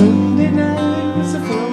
Sunday night is a full